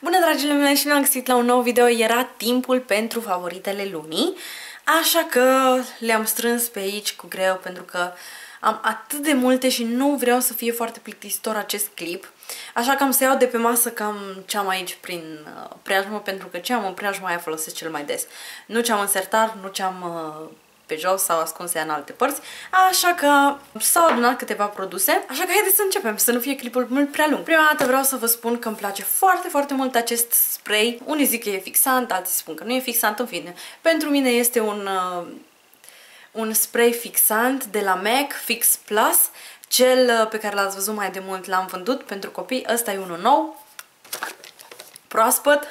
Bună dragile mele și ne-am găsit la un nou video, era timpul pentru favoritele lunii, așa că le-am strâns pe aici cu greu pentru că am atât de multe și nu vreau să fie foarte plictisitor acest clip, așa că am să iau de pe masă cam ce am aici prin uh, preajmă, pentru că ce am în preajmă aia folosesc cel mai des. Nu ce am în sertar, nu ce am uh, pe jos sau ascunse în alte părți, așa că s-au adunat câteva produse, așa că haideți să începem, să nu fie clipul mult prea lung. Prima dată vreau să vă spun că îmi place foarte, foarte mult acest spray. Unii zic că e fixant, alții spun că nu e fixant, în fine. Pentru mine este un, uh, un spray fixant de la MAC Fix Plus, cel uh, pe care l-ați văzut mai de mult l-am vândut pentru copii, ăsta e unul nou, proaspăt.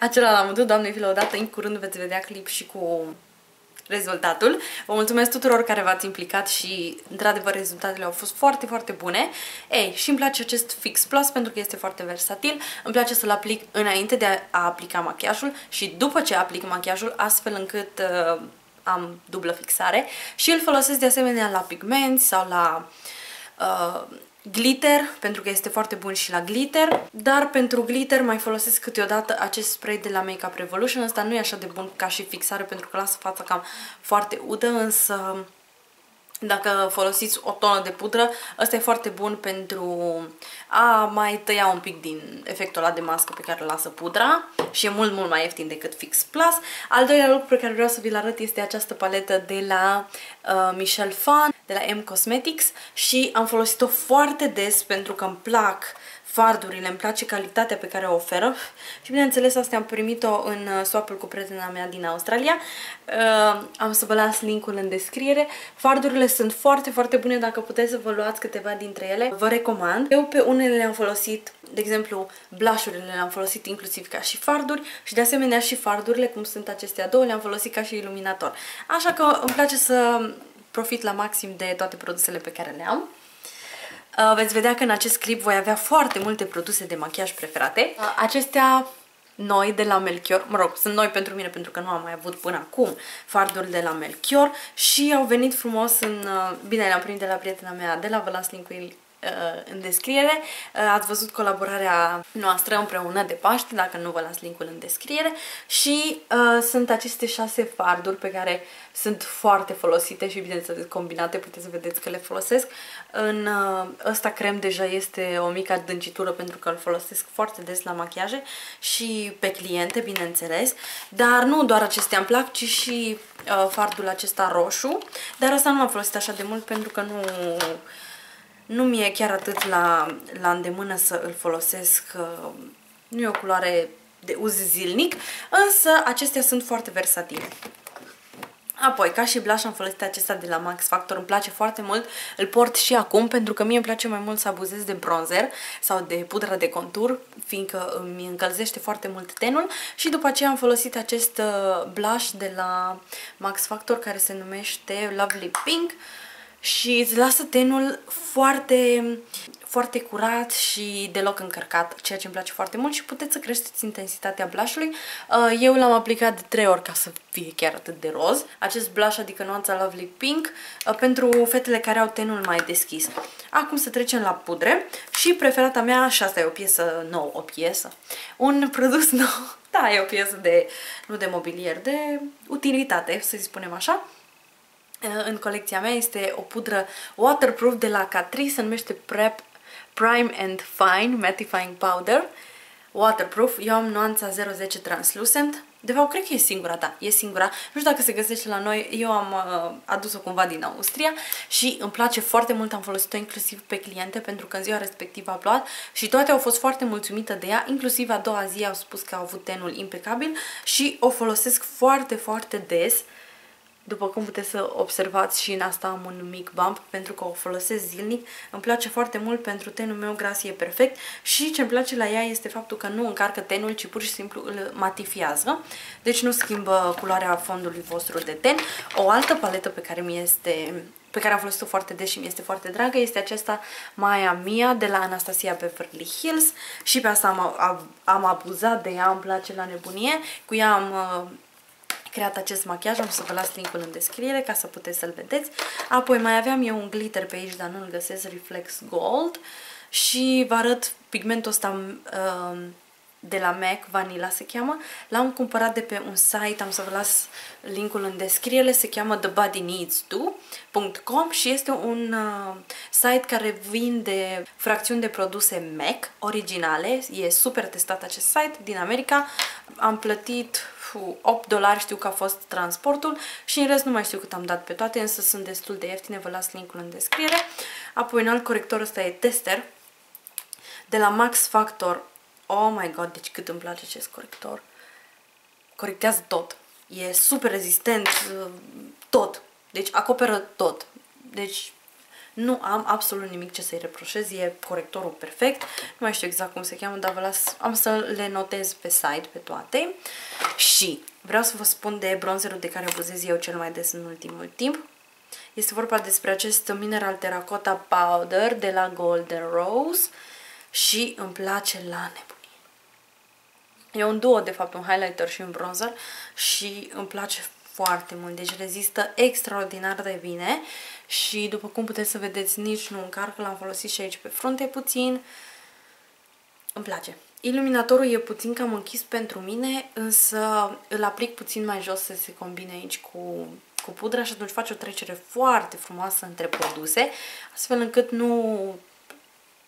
Acela l-am vândut, doamne fi odată, în curând veți vedea clip și cu rezultatul. Vă mulțumesc tuturor care v-ați implicat și, într-adevăr, rezultatele au fost foarte, foarte bune. Ei, și îmi place acest Fix Plus pentru că este foarte versatil. Îmi place să-l aplic înainte de a aplica machiajul și după ce aplic machiajul, astfel încât uh, am dublă fixare. Și îl folosesc de asemenea la pigmenți sau la... Uh, glitter, pentru că este foarte bun și la glitter, dar pentru glitter mai folosesc câteodată acest spray de la Makeup Revolution. Ăsta nu e așa de bun ca și fixare pentru că lasă fața cam foarte udă, însă dacă folosiți o tonă de pudră, ăsta e foarte bun pentru a mai tăia un pic din efectul ăla de mască pe care îl lasă pudra și e mult, mult mai ieftin decât Fix Plus. Al doilea lucru pe care vreau să vi-l arăt este această paletă de la uh, Michel Fan, de la M Cosmetics și am folosit-o foarte des pentru că îmi plac fardurile, îmi place calitatea pe care o oferă și bineînțeles asta am primit-o în uh, swap-ul cu prietena mea din Australia. Uh, am să vă las linkul în descriere. Fardurile sunt foarte, foarte bune, dacă puteți să vă luați câteva dintre ele, vă recomand. Eu pe unele le-am folosit, de exemplu, blushurile le-am folosit inclusiv ca și farduri și de asemenea și fardurile, cum sunt acestea două, le-am folosit ca și iluminator. Așa că îmi place să profit la maxim de toate produsele pe care le am. Uh, veți vedea că în acest clip voi avea foarte multe produse de machiaj preferate. Uh, acestea noi de la Melchior, mă rog, sunt noi pentru mine pentru că nu am mai avut până acum farduri de la Melchior și au venit frumos în, uh, bine le-am primit de la prietena mea de la Vă las link în descriere. Ați văzut colaborarea noastră împreună de Paște, dacă nu vă las linkul în descriere. Și uh, sunt aceste șase farduri pe care sunt foarte folosite și bineînțeles combinate, puteți să vedeți că le folosesc. În uh, ăsta crem deja este o mică adâncitură pentru că îl folosesc foarte des la machiaje și pe cliente, bineînțeles. Dar nu doar acestea îmi plac, ci și uh, fardul acesta roșu. Dar ăsta nu am folosit așa de mult pentru că nu nu mi-e chiar atât la, la îndemână să îl folosesc, nu e o culoare de uz zilnic, însă acestea sunt foarte versatile. Apoi, ca și blush am folosit acesta de la Max Factor, îmi place foarte mult, îl port și acum pentru că mie îmi place mai mult să abuzez de bronzer sau de pudră de contur, fiindcă îmi încălzește foarte mult tenul. Și după aceea am folosit acest uh, blush de la Max Factor care se numește Lovely Pink, și îți lasă tenul foarte, foarte curat și deloc încărcat, ceea ce îmi place foarte mult și puteți să creșteți intensitatea blushului. Uh, eu l-am aplicat de 3 ori ca să fie chiar atât de roz. Acest blush, adică nuanța Lovely Pink, uh, pentru fetele care au tenul mai deschis. Acum să trecem la pudre și preferata mea, și asta e o piesă nouă, o piesă, un produs nou, da, e o piesă de, nu de mobilier, de utilitate, să spunem așa, Uh, în colecția mea este o pudră waterproof de la Catrice, se numește Prep Prime and Fine Mattifying Powder. Waterproof, eu am nuanța 010 Translucent. De fapt, cred că e singura, da, e singura. Nu știu dacă se găsește la noi, eu am uh, adus-o cumva din Austria și îmi place foarte mult, am folosit-o inclusiv pe cliente pentru că în ziua respectivă a plouat și toate au fost foarte mulțumite de ea, inclusiv a doua zi au spus că au avut tenul impecabil și o folosesc foarte, foarte des. Uh, după cum puteți să observați și în asta am un mic bump pentru că o folosesc zilnic. Îmi place foarte mult pentru tenul meu gras e perfect și ce îmi place la ea este faptul că nu încarcă tenul, ci pur și simplu îl matifiază. Deci nu schimbă culoarea fondului vostru de ten. O altă paletă pe care mi este pe care am folosit-o foarte des și mi este foarte dragă, este aceasta Maya Mia de la Anastasia Beverly Hills și pe asta am, am abuzat de ea, îmi place la nebunie. Cu ea am uh, creat acest machiaj, am să vă las linkul în descriere ca să puteți să-l vedeți. Apoi mai aveam eu un glitter pe aici, dar nu-l găsesc, Reflex Gold. Și vă arăt pigmentul ăsta uh, de la MAC, Vanilla se cheamă. L-am cumpărat de pe un site, am să vă las linkul în descriere, se cheamă thebodyneedsto.com și este un uh, site care vinde fracțiuni de produse MAC originale. E super testat acest site din America. Am plătit 8 dolari știu că a fost transportul și în rest nu mai știu cât am dat pe toate, însă sunt destul de ieftine, vă las linkul în descriere. Apoi un alt corector ăsta e Tester de la Max Factor Oh my god, deci cât îmi place acest corector. Corectează tot. E super rezistent, uh, tot. Deci acoperă tot. Deci nu am absolut nimic ce să-i reproșez, e corectorul perfect. Nu mai știu exact cum se cheamă, dar vă las, am să le notez pe site, pe toate. Și vreau să vă spun de bronzerul de care abuzez eu cel mai des în ultimul timp. Este vorba despre acest Mineral Terracotta Powder de la Golden Rose și îmi place la nebunie. E un duo, de fapt, un highlighter și un bronzer și îmi place foarte mult, deci rezistă extraordinar de bine și după cum puteți să vedeți nici nu încarcă, l-am folosit și aici pe frunte puțin, îmi place. Iluminatorul e puțin cam închis pentru mine, însă îl aplic puțin mai jos să se combine aici cu, cu pudra și atunci face o trecere foarte frumoasă între produse, astfel încât nu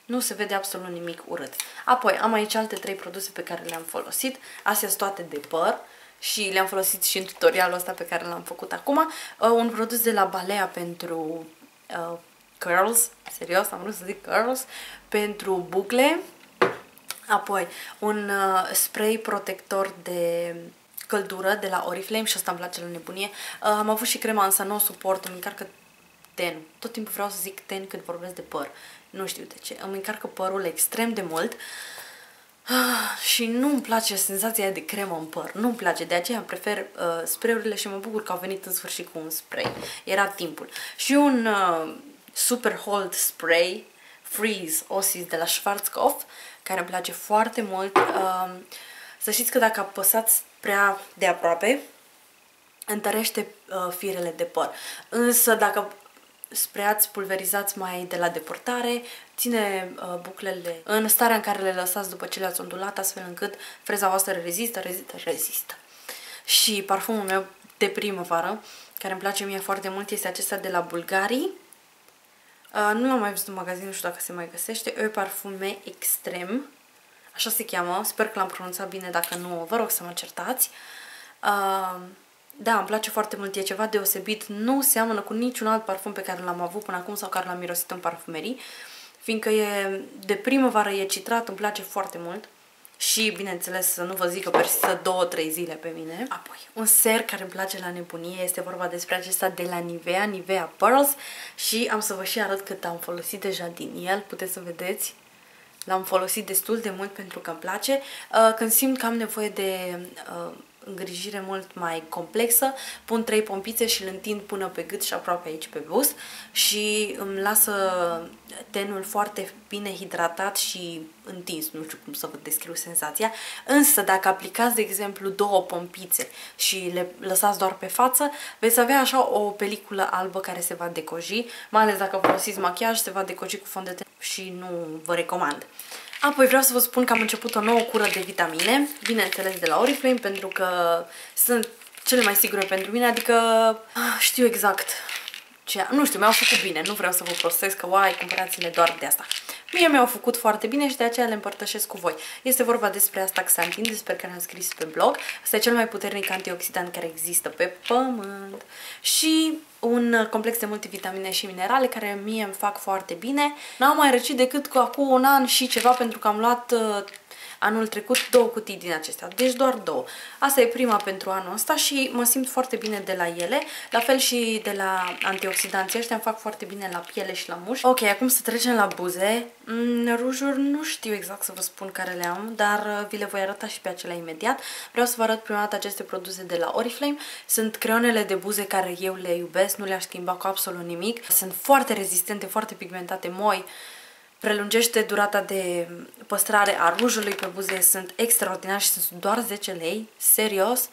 nu se vede absolut nimic urât. Apoi am aici alte trei produse pe care le-am folosit. Astea sunt toate de păr și le-am folosit și în tutorialul ăsta pe care l-am făcut acum. Uh, un produs de la Balea pentru uh, curls, serios, am vrut să zic curls, pentru bucle. Apoi un uh, spray protector de căldură de la Oriflame și asta îmi place la nebunie. Uh, am avut și crema, însă nu o suport, îmi încarcă ten. Tot timpul vreau să zic ten când vorbesc de păr. Nu știu de ce. Îmi încarcă părul extrem de mult ah, și nu îmi place senzația de cremă în păr. Nu îmi place, de aceea prefer uh, spray-urile și mă bucur că au venit în sfârșit cu un spray. Era timpul. Și un uh, Super Hold Spray Freeze Osis de la Schwarzkopf, care îmi place foarte mult. Uh, să știți că dacă apăsați prea de aproape, întărește uh, firele de păr. Însă dacă spreați, pulverizați mai de la deportare, ține uh, buclele în starea în care le lăsați după ce le-ați ondulat, astfel încât freza voastră rezistă, rezistă, rezistă. Și parfumul meu de primăvară, care îmi place mie foarte mult, este acesta de la Bulgari. Uh, nu l-am mai văzut în magazin, nu știu dacă se mai găsește. E parfume extrem, așa se cheamă, sper că l-am pronunțat bine, dacă nu, vă rog să mă certați. Uh, da, îmi place foarte mult, e ceva deosebit, nu seamănă cu niciun alt parfum pe care l-am avut până acum sau care l-am mirosit în parfumerii, fiindcă e de primăvară, e citrat, îmi place foarte mult. Și, bineînțeles, să nu vă zic că persistă 2-3 zile pe mine. Apoi, un ser care îmi place la nebunie este vorba despre acesta de la Nivea, Nivea Pearls și am să vă și arăt cât am folosit deja din el, puteți să vedeți. L-am folosit destul de mult pentru că îmi place. Uh, când simt că am nevoie de uh, îngrijire mult mai complexă, pun trei pompițe și îl întind până pe gât și aproape aici pe bus și îmi lasă tenul foarte bine hidratat și întins, nu știu cum să vă descriu senzația, însă dacă aplicați, de exemplu, două pompițe și le lăsați doar pe față, veți avea așa o peliculă albă care se va decoji, mai ales dacă folosiți machiaj, se va decoji cu fond de ten și nu vă recomand. Apoi vreau să vă spun că am început o nouă cură de vitamine, bineînțeles de la Oriflame, pentru că sunt cele mai sigure pentru mine, adică ah, știu exact ce... Nu știu, mi-au făcut bine, nu vreau să vă prostesc că, uai, cumpărați-le doar de asta. Mie mi-au făcut foarte bine și de aceea le împărtășesc cu voi. Este vorba despre astaxantin, despre care am scris pe blog. Asta e cel mai puternic antioxidant care există pe pământ. Și un complex de multivitamine și minerale care mie îmi fac foarte bine. N-am mai răcit decât cu acum un an și ceva pentru că am luat uh, anul trecut două cutii din acestea, deci doar două. Asta e prima pentru anul ăsta și mă simt foarte bine de la ele, la fel și de la antioxidanții ăștia îmi fac foarte bine la piele și la mușchi. Ok, acum să trecem la buze. Mm, rujuri nu știu exact să vă spun care le am, dar uh, vi le voi arăta și pe acelea imediat. Vreau să vă arăt prima dată aceste produse de la Oriflame. Sunt creionele de buze care eu le iubesc, nu le-aș schimba cu absolut nimic. Sunt foarte rezistente, foarte pigmentate, moi prelungește durata de păstrare a rujului pe buze, sunt extraordinari și sunt doar 10 lei, serios.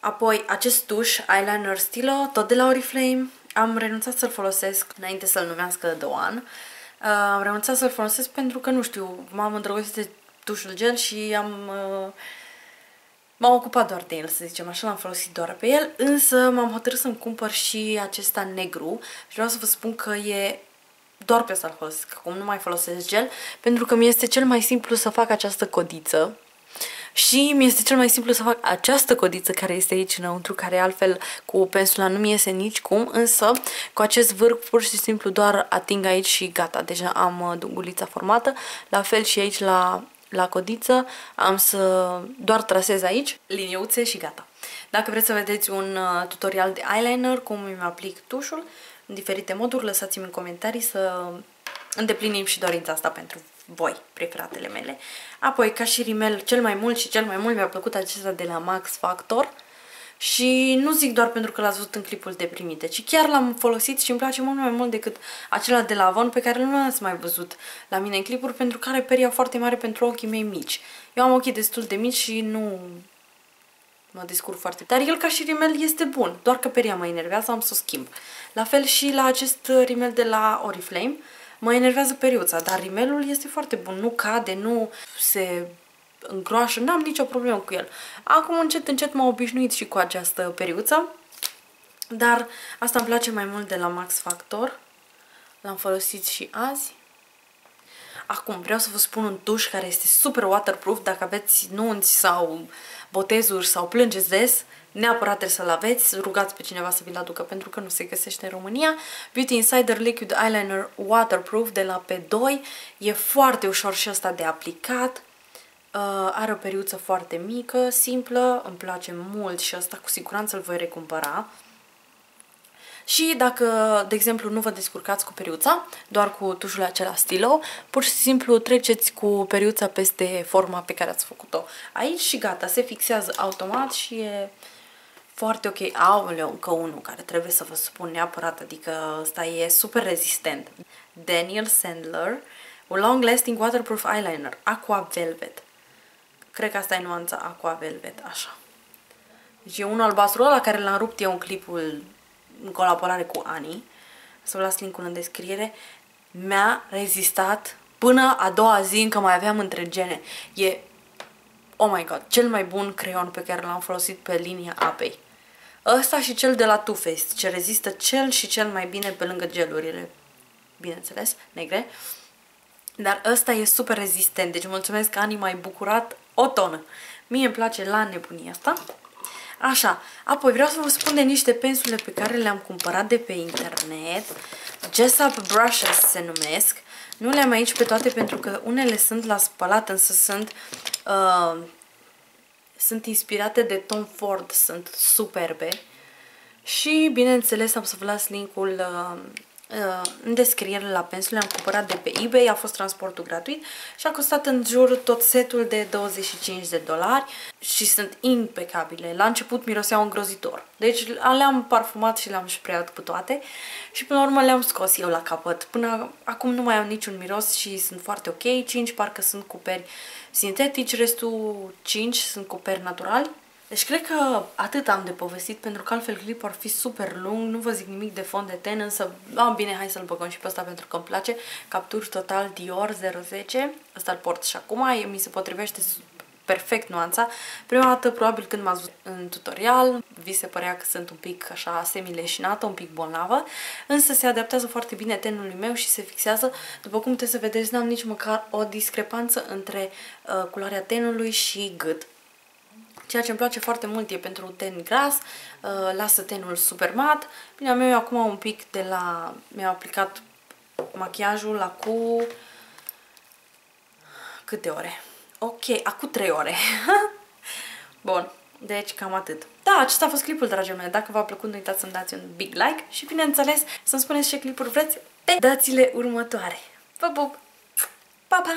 Apoi acest tuș eyeliner stilo, tot de la Oriflame, am renunțat să-l folosesc înainte să-l numească The One. Uh, am renunțat să-l folosesc pentru că, nu știu, m-am îndrăgostit de tușul gel și am... Uh, M-am ocupat doar de el, să zicem așa, l-am folosit doar pe el, însă m-am hotărât să-mi cumpăr și acesta negru și vreau să vă spun că e doar pe asta l folosesc, acum nu mai folosesc gel, pentru că mi este cel mai simplu să fac această codiță. Și mi este cel mai simplu să fac această codiță care este aici înăuntru, care altfel cu pensula nu mi iese nici cum, însă cu acest vârf pur și simplu doar ating aici și gata, deja am uh, dungulița formată, la fel și aici la la codiță, am să doar trasez aici liniuțe și gata. Dacă vreți să vedeți un uh, tutorial de eyeliner, cum îmi aplic tușul, în diferite moduri, lăsați-mi în comentarii să îndeplinim și dorința asta pentru voi, preferatele mele. Apoi, ca și rimel, cel mai mult și cel mai mult mi-a plăcut acesta de la Max Factor. Și nu zic doar pentru că l-ați văzut în clipul de primite, ci chiar l-am folosit și îmi place mult mai mult decât acela de la Avon pe care nu l-ați mai văzut la mine în clipuri pentru că are peria foarte mare pentru ochii mei mici. Eu am ochii destul de mici și nu mă descurc foarte. Dar el ca și rimel este bun, doar că peria mă enervează, am să o schimb. La fel și la acest rimel de la Oriflame, mă enervează periuța, dar rimelul este foarte bun, nu cade, nu se îngroașă, n-am nicio problemă cu el. Acum încet, încet m-am obișnuit și cu această periuță, dar asta îmi place mai mult de la Max Factor. L-am folosit și azi. Acum, vreau să vă spun un tuș care este super waterproof, dacă aveți nunți sau botezuri sau plângeți des, neapărat trebuie să-l aveți, rugați pe cineva să vi-l aducă pentru că nu se găsește în România. Beauty Insider Liquid Eyeliner Waterproof de la P2, e foarte ușor și ăsta de aplicat, Uh, are o periuță foarte mică, simplă, îmi place mult și asta cu siguranță îl voi recumpăra. Și dacă, de exemplu, nu vă descurcați cu periuța, doar cu tușul acela stilo, pur și simplu treceți cu periuța peste forma pe care ați făcut-o aici și gata, se fixează automat și e foarte ok. Aoleu, încă unul care trebuie să vă spun neapărat, adică ăsta e super rezistent. Daniel Sandler, Long Lasting Waterproof Eyeliner, Aqua Velvet. Cred că asta e nuanța Aqua Velvet, așa. Deci e unul albastru la care l-am rupt eu în clipul în colaborare cu Ani. Să vă las linkul în descriere. Mi-a rezistat până a doua zi încă mai aveam întregene. E, oh my god, cel mai bun creion pe care l-am folosit pe linia apei. Ăsta și cel de la Too Faced, ce rezistă cel și cel mai bine pe lângă gelurile, bineînțeles, negre. Dar ăsta e super rezistent, deci mulțumesc că Ani m-ai bucurat o tonă. Mie îmi place la nebunia asta. Așa, apoi vreau să vă spun de niște pensule pe care le-am cumpărat de pe internet. Jessup Brushes se numesc. Nu le-am aici pe toate pentru că unele sunt la spălat, însă sunt, uh, sunt inspirate de Tom Ford, sunt superbe. Și, bineînțeles, am să vă las linkul uh, Uh, în descriere la pensule, am cumpărat de pe eBay, a fost transportul gratuit și a costat în jur tot setul de 25 de dolari și sunt impecabile. La început miroseau îngrozitor, deci le-am parfumat și le-am spreat cu toate și până la urmă le-am scos eu la capăt. Până acum nu mai am niciun miros și sunt foarte ok, 5 parcă sunt cuperi sintetici, restul 5 sunt cuperi naturali deci cred că atât am de povestit, pentru că altfel clipul ar fi super lung, nu vă zic nimic de fond de ten, însă, ah, bine, hai să-l băgăm și pe ăsta pentru că îmi place. Capturi total Dior 010, ăsta îl port și acum, mi se potrivește perfect nuanța. Prima dată, probabil când m-ați văzut în tutorial, vi se părea că sunt un pic așa semi-leșinată, un pic bolnavă, însă se adaptează foarte bine tenului meu și se fixează. După cum puteți să vedeți, n-am nici măcar o discrepanță între uh, culoarea tenului și gât. Ceea ce îmi place foarte mult e pentru ten gras, uh, lasă tenul super mat. Bine, am eu acum un pic de la... mi-am aplicat machiajul la cu... câte ore? Ok, acum 3 ore. Bun, deci cam atât. Da, acesta a fost clipul, dragii mei. Dacă v-a plăcut, nu uitați să-mi dați un big like și, bineînțeles, să-mi spuneți ce clipuri vreți pe dațile următoare. Vă pup! Pa, pa!